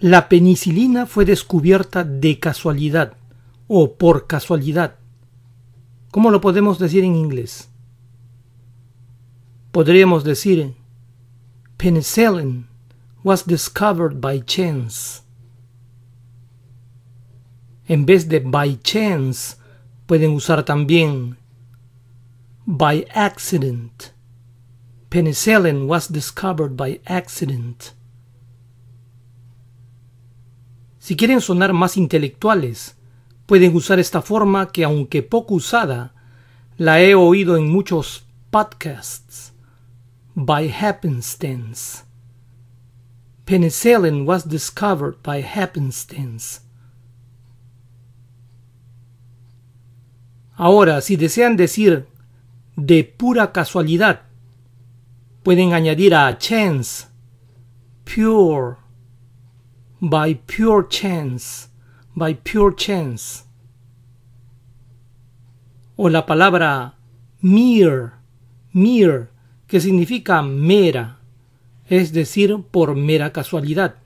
La penicilina fue descubierta de casualidad o por casualidad. ¿Cómo lo podemos decir en inglés? Podríamos decir penicillin was discovered by chance. En vez de by chance, pueden usar también by accident. Penicillin was discovered by accident. Si quieren sonar más intelectuales, pueden usar esta forma que aunque poco usada, la he oído en muchos podcasts. By happenstance. Penicillin was discovered by happenstance. Ahora, si desean decir de pura casualidad, pueden añadir a chance, pure, by pure chance, by pure chance. O la palabra mere, mere, que significa mera, es decir, por mera casualidad.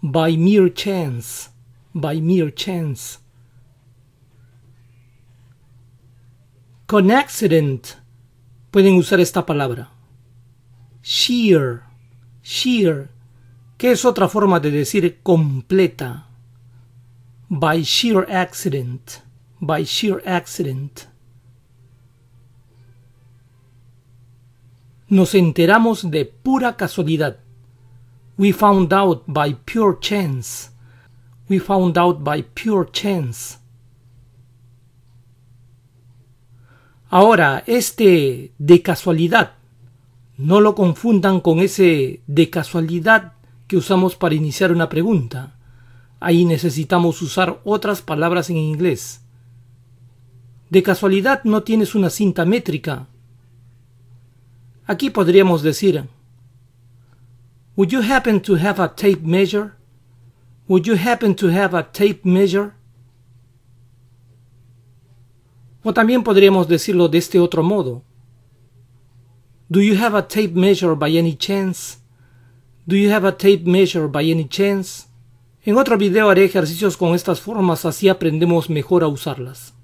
By mere chance, by mere chance. Con accident pueden usar esta palabra. Sheer, sheer, que es otra forma de decir completa. By sheer accident, by sheer accident. Nos enteramos de pura casualidad. We found out by pure chance. We found out by pure chance. Ahora, este de casualidad, no lo confundan con ese de casualidad que usamos para iniciar una pregunta. Ahí necesitamos usar otras palabras en inglés. De casualidad no tienes una cinta métrica. Aquí podríamos decir, Would you happen to have a tape measure? Would you happen to have a tape measure? O también podríamos decirlo de este otro modo. Do you have a tape measure by any chance? Do you have a tape measure by any chance? En otro video haré ejercicios con estas formas así aprendemos mejor a usarlas.